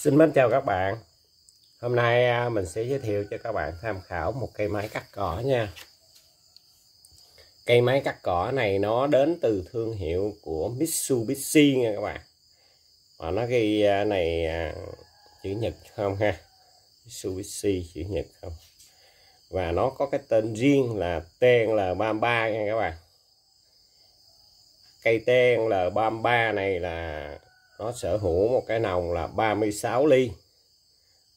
Xin mến chào các bạn. Hôm nay à, mình sẽ giới thiệu cho các bạn tham khảo một cây máy cắt cỏ nha. Cây máy cắt cỏ này nó đến từ thương hiệu của Mitsubishi nha các bạn. Và nó ghi à, này à, chữ nhật không ha? Mitsubishi chữ nhật không? Và nó có cái tên riêng là TNL33 nha các bạn. Cây TNL33 này là nó sở hữu một cái nòng là 36 ly.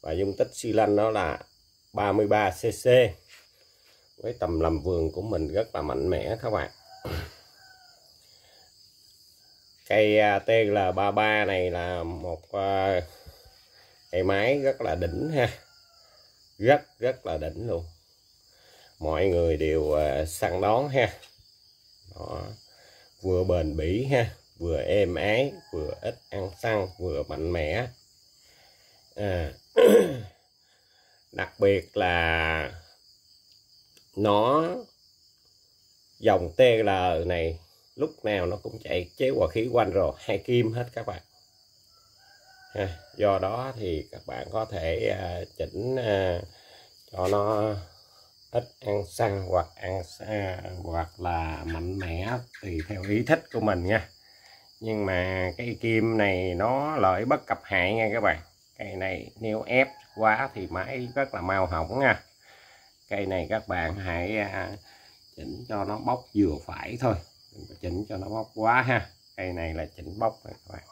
Và dung tích xi lanh nó là 33 cc với tầm làm vườn của mình rất là mạnh mẽ các bạn. Cây à, TL33 này là một à, cây máy rất là đỉnh ha. Rất rất là đỉnh luôn. Mọi người đều à, săn đón ha. Đó. vừa bền bỉ ha vừa êm ái vừa ít ăn xăng vừa mạnh mẽ. À, đặc biệt là nó dòng TL này lúc nào nó cũng chạy chế hòa khí quanh rồi hai kim hết các bạn. Ha, do đó thì các bạn có thể uh, chỉnh uh, cho nó ít ăn xăng hoặc ăn uh, hoặc là mạnh mẽ tùy theo ý thích của mình nha nhưng mà cây kim này nó lợi bất cập hại nha các bạn. Cây này nếu ép quá thì máy rất là mau hỏng nha. Cây này các bạn hãy à, chỉnh cho nó bóc vừa phải thôi. Đừng có chỉnh cho nó bóc quá ha. Cây này là chỉnh bóc rồi các bạn.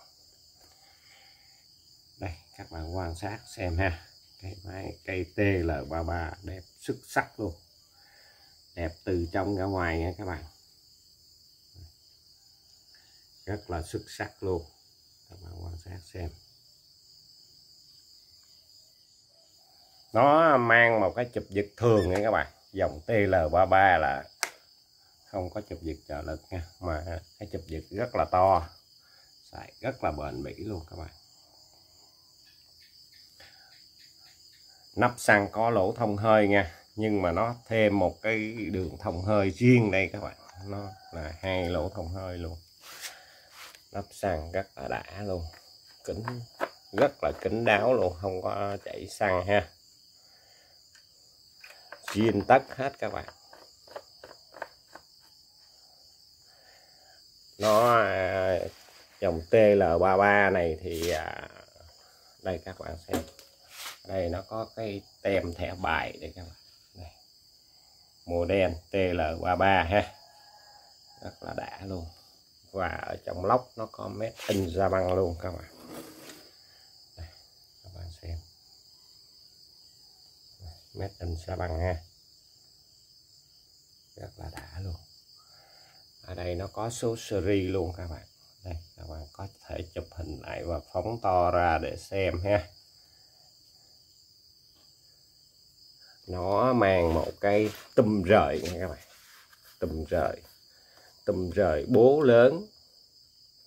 Đây, các bạn quan sát xem ha. Cây máy cây TL33 đẹp xuất sắc luôn. Đẹp từ trong ra ngoài nha các bạn rất là xuất sắc luôn. Các bạn quan sát xem. Nó mang một cái chụp giật thường nha các bạn. Dòng TL33 là không có chụp giật trợ lực nha, mà cái chụp giật rất là to. Xài rất là bền bỉ luôn các bạn. Nắp xăng có lỗ thông hơi nha, nhưng mà nó thêm một cái đường thông hơi riêng đây các bạn. Nó là hai lỗ thông hơi luôn lắp xăng rất là đã luôn. Kính rất là kính đáo luôn, không có chảy xăng ha. Zin tất hết các bạn. Nó à, dòng TL33 này thì à, đây các bạn xem. Đây nó có cái tem thẻ bài đây các bạn. Đây. model TL33 ha. Rất là đã luôn và ở trong lốc nó có mét in ra băng luôn các bạn. Đây, các bạn xem. Mét in ra băng ha. Rất là đã luôn. Ở đây nó có số series luôn các bạn. Đây các bạn có thể chụp hình lại và phóng to ra để xem ha. Nó mang một cái tum rời nha các bạn. Tum rời tùm rời, bố lớn.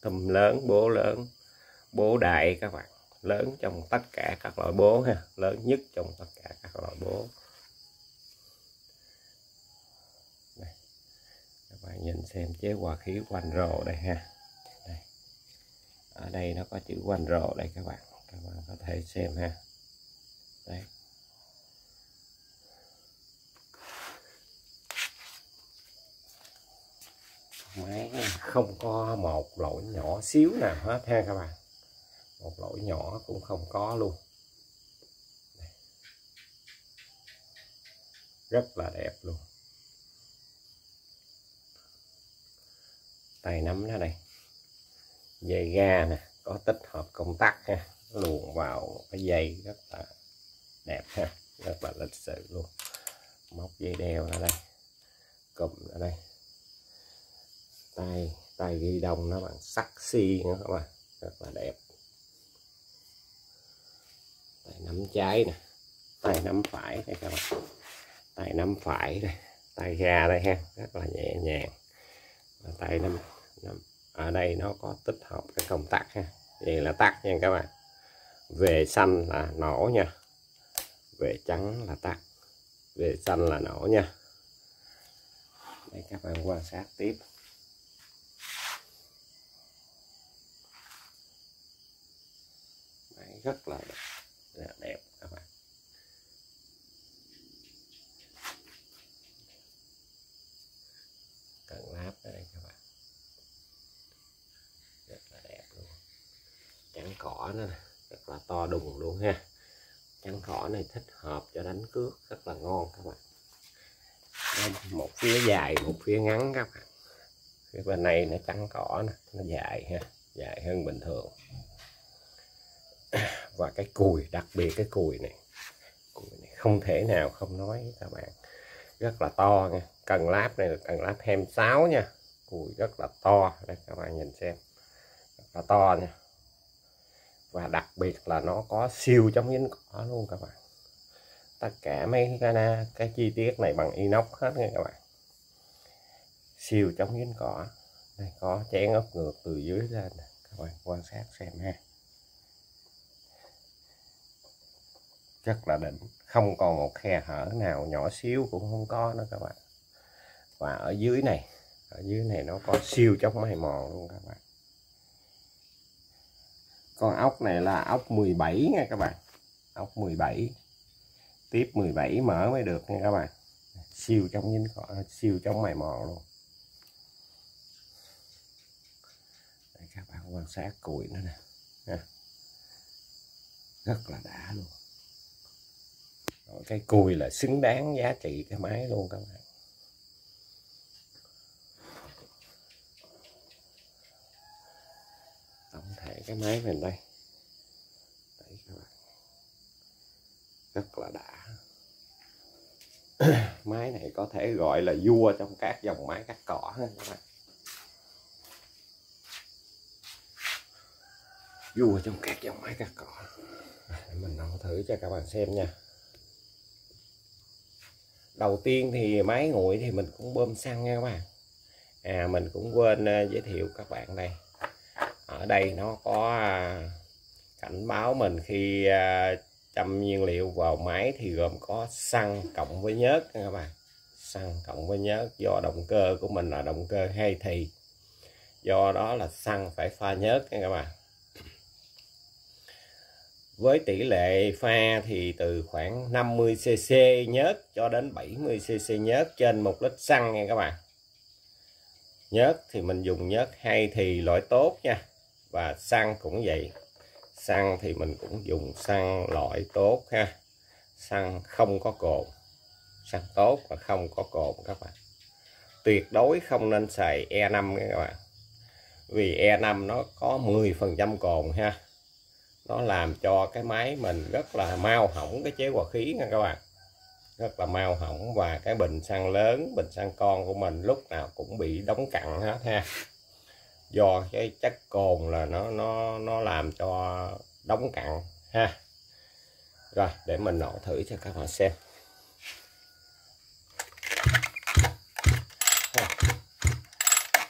Tùm lớn, bố lớn. Bố đại các bạn. Lớn trong tất cả các loại bố ha. Lớn nhất trong tất cả các loại bố. Đây. các bạn nhìn xem chế hòa khí quanh rồ đây ha. Đây. ở đây nó có chữ quanh rồ đây các bạn. Các bạn có thể xem ha. Đây. Máy không có một lỗi nhỏ xíu nào hết ha các bạn. Một lỗi nhỏ cũng không có luôn. Rất là đẹp luôn. Tay nắm nó đây. Dây ga nè, có tích hợp công tắc ha. Luồn vào cái dây rất là đẹp ha. Rất là lịch sự luôn. Móc dây đeo ở đây. Cụm ở đây tay tay ghi đông nó bằng sắt xi nữa các bạn rất là đẹp. Tay nắm trái nè tay nắm phải đây các bạn. Tay nắm phải đây tay ra đây ha rất là nhẹ nhàng. Và tay nắm, nắm ở đây nó có tích hợp cái công tắc ha vậy là tắt nha các bạn. Về xanh là nổ nha về trắng là tắt về xanh là nổ nha. Đây các bạn quan sát tiếp. Rất là đẹp, đẹp các bạn. Cần láp đây các bạn. Rất là đẹp luôn. Trắng cỏ nữa nè rất là to đùng luôn ha. Trắng cỏ này thích hợp cho đánh cước rất là ngon các bạn. Một phía dài một phía ngắn các bạn. Phía bên này nó trắng cỏ nè nó dài ha dài hơn bình thường. và cái cùi, đặc biệt cái cùi này. Cùi này không thể nào không nói các bạn. Rất là to nha. Cần láp này là cần láp 26 nha. Cùi rất là to. Đây các bạn nhìn xem. Rất là to nha. Và đặc biệt là nó có siêu chống dính cỏ luôn các bạn. Tất cả mấy cái cái chi tiết này bằng inox hết nha các bạn. Siêu chống dính cỏ. Đây, có chén ốc ngược từ dưới lên các bạn quan sát xem ha. Rất là đỉnh không còn một khe hở nào nhỏ xíu cũng không có nữa các bạn. Và ở dưới này, ở dưới này nó có siêu chống mài mòn luôn các bạn. Con ốc này là ốc 17 nha các bạn. Ốc 17 tiếp 17 mở mới được nha các bạn. Siêu chống dính cỏ, siêu chống mài mòn luôn. Đây các bạn quan sát cùi nó nè. Rất là đã luôn cái cùi là xứng đáng giá trị cái máy luôn các bạn. Tổng thể cái máy mình đây. Đấy các bạn. Rất là đã. Máy này có thể gọi là vua trong các dòng máy cắt cỏ ha các bạn. Vua trong các dòng máy cắt cỏ. Mình nấu thử cho các bạn xem nha đầu tiên thì máy nguội thì mình cũng bơm xăng nha các bạn. À mình cũng quên à, giới thiệu các bạn đây. Ở đây nó có à, cảnh báo mình khi à, châm nhiên liệu vào máy thì gồm có xăng cộng với nhớt nha các bạn. Xăng cộng với nhớt, do động cơ của mình là động cơ hay thì. Do đó là xăng phải pha nhớt nha các bạn với tỷ lệ pha thì từ khoảng 50cc nhớt cho đến 70cc nhớt trên một lít xăng nha các bạn. Nhớt thì mình dùng nhớt hay thì loại tốt nha. Và xăng cũng vậy. Xăng thì mình cũng dùng xăng loại tốt ha. Xăng không có cồn. Xăng tốt và không có cồn các bạn. Tuyệt đối không nên xài E5 nha các bạn. Vì E5 nó có 10% cồn ha nó làm cho cái máy mình rất là mau hỏng cái chế hòa khí nha các bạn. Rất là mau hỏng và cái bình xăng lớn, bình xăng con của mình lúc nào cũng bị đóng cặn hết ha. Do cái chất cồn là nó nó nó làm cho đóng cặn ha. Rồi, để mình nổ thử cho các bạn xem.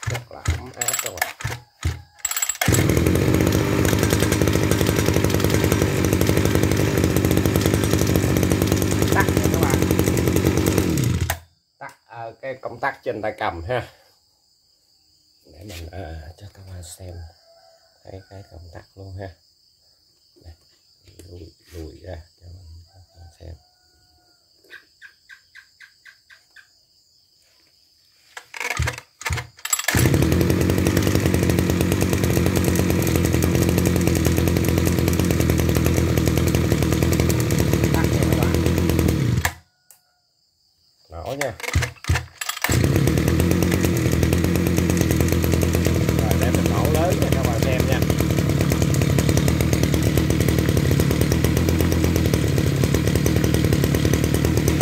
Rất là ấm áp các bạn tắt nha các bạn tắt à, cái công tắc trên tay cầm ha. Để mình à, cho các bạn xem thấy cái công tắc luôn ha. Đây, lùi, lùi ra cho các bạn xem tắt nha các bạn nổ nha rồi để mình nổ lớn cho các bạn xem nha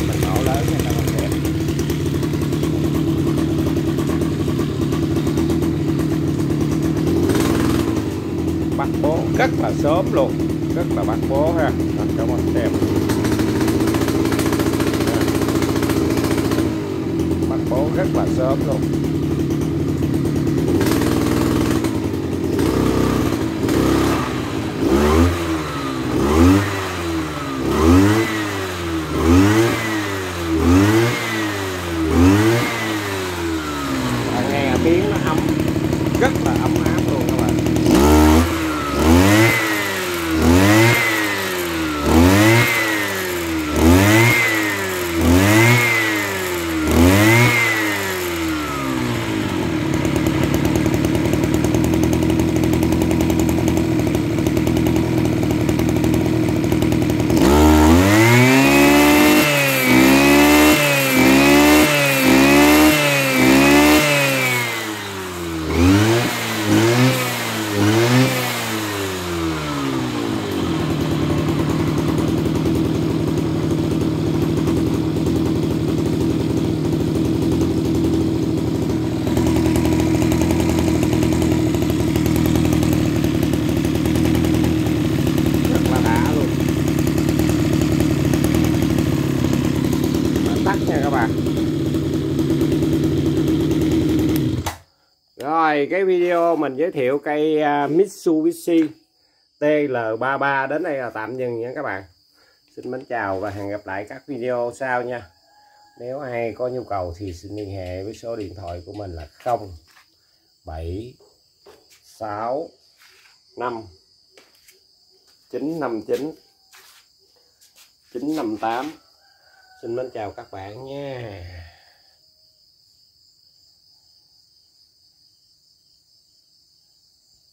mình nổ lớn cho các bạn xem bắt bố rất là sớm luôn. Rất là bắt bố ha. Đó, các bạn xem bắt bố rất là sớm luôn Bạn nghe tiếng nó ấm rất là ấm áp luôn các bạn thì cái video mình giới thiệu cây à, Mitsubishi TL33 đến đây là tạm dừng nha các bạn. Xin mến chào và hẹn gặp lại các video sau nha. Nếu ai có nhu cầu thì xin liên hệ với số điện thoại của mình là 0 7 6 5 959 958 xin mến chào các bạn nha.